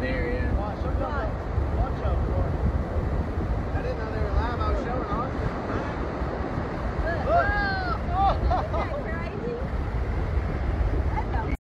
There